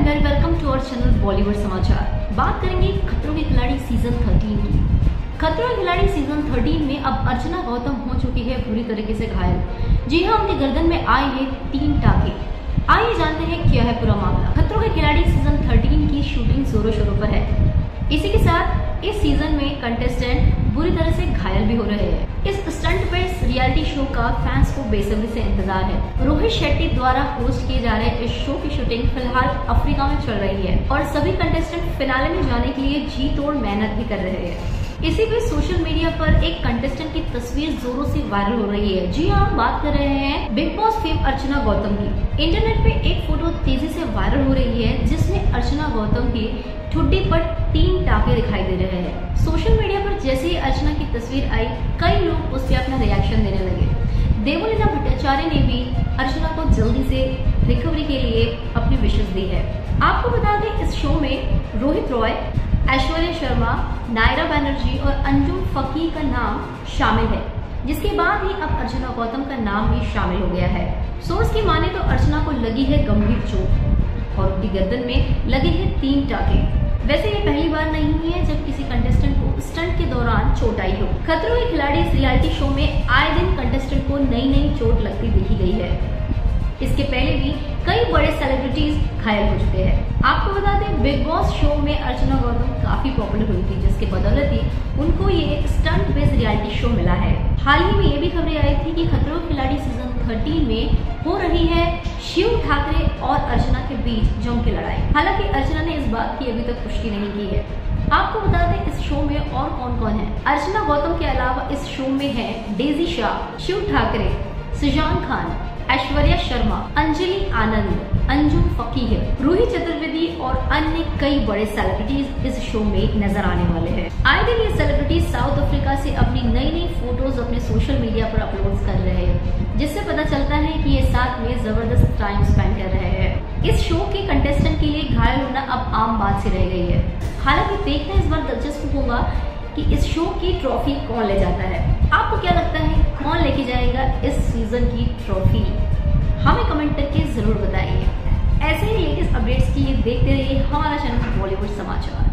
And very welcome to our channel Bollywood समाचार बात करेंगे खतरों के खिलाड़ी सीज़न 13 की। खतरों के खिलाड़ी सीज़न 13 में अब अर्चना गौतम हो चुकी है पूरी तरीके से घायल। जी हाँ उनके गर्दन में आए हैं तीन टाके। आइए जानते हैं क्या है पूरा मामला। खतरों के खिलाड़ी सीज़न 13 की शूटिंग जोरों शोरों पर है। इसी के साथ इस सीज़न में कंटेस्टेंट बुरी तरह से घायल भी हो रहे हैं। इस स्टंट बेस्ड रियलिटी शो का फैंस को बेसब्री से इंतज़ार है। रोहित शेट्टी द्वारा होस्ट किए जा रहे इस शो की शूटिंग फ़िलहाल अफ्रीका में चल रही है और सभी कंटेस्टेंट फिनाले में जाने के लिए जी तोड़ मेहनत भी कर रहे हैं। इसी बीच सोशल मीडिया पर एक कंटेस्टेंट की तस्वीर जोरों से वायरल हो रही है। जी हाँ बात कर रहे हैं big boss fame Archana Gautam की। इंटरनेट पे एक फ़ोटो तेज़ी से वायरल हो रही है, जिसमें अर्चना गौतम की ठुड्डी पर तीन टाके दिखाई दे रहे हैं। सोशल मीडिया पर अर्चना की तस्वीर आई, कई लोग उस पर अपना रिएक्शन देने लगे। देवलीना भट्टाचार्य ने भी अर्चना को जल्दी से रिकवरी के लिए अपनी विशेष दी है। आपको बता दें, इस शो में रोहित रॉय, ऐश्वर्या शर्मा, नायरा बैनर्जी और अंजुम फकीर का नाम शामिल है। जिसके बाद ही अब अर्चना गौतम का नाम भी शामिल हो गया है। सोर्स की माने तो अर्चना को लगी है गंभीर चोट और उनकी गर्दन में लगे हैं तीन टाके। वैसे ये पहली बार नहीं है जब किसी कंटेस्टेंट स्टंट के दौरान चोट आई हो। खतरों के खिलाड़ी इस रियलिटी शो में आए दिन कंटेस्टेंट को नई नई चोट लगती देखी गई है। इसके पहले भी कई बड़े सेलिब्रिटीज घायल हो चुके हैं। आपको बता दें बिग बॉस शो में अर्चना गौतम काफ़ी पॉपुलर हुई थी, जिसके बदौलत ही उनको ये स्टंट बेस्ड रियलिटी शो मिला है। हाल ही में ये भी खबरें आई थी कि खतरों खिलाड़ी सीज़न थर्टीन में हो रही है शिव ठाकरे और अर्चना के बीच जम की लड़ाई। हालाँकि अर्चना ने इस बात की अभी तक पुष्टि नहीं की है। आपको बता दें, इस शो में और कौन कौन है? अर्चना गौतम के अलावा इस शो में है डेजी शाह शिव ठाकरे, सुजान खान, ऐश्वर्या शर्मा, अंजलि आनंद अंजुम फकीर, रूही चतुर्वेदी और अन्य कई बड़े सेलिब्रिटीज इस शो में नज़र आने वाले हैं। आए दिन ये सेलिब्रिटीज साउथ अफ्रीका से अपनी नई नई फ़ोटोज़ अपने सोशल मीडिया पर अपलोड कर रहे हैं, जिससे पता चलता है कि ये साथ में ज़बरदस्त टाइम स्पेंड इस शो के कंटेस्टेंट के लिए घायल होना अब आम बात से रह गई है। हालाँकि देखना इस बार दिलचस्प होगा कि इस शो की ट्रॉफी कौन ले जाता है। आपको क्या लगता है, कौन लेके जाएगा इस सीज़न की ट्रॉफी हमें कमेंट करके ज़रूर बताइए। ऐसे ही लेटेस्ट अपडेट्स के लिए देखते रहिए हमारा चैनल बॉलीवुड समाचार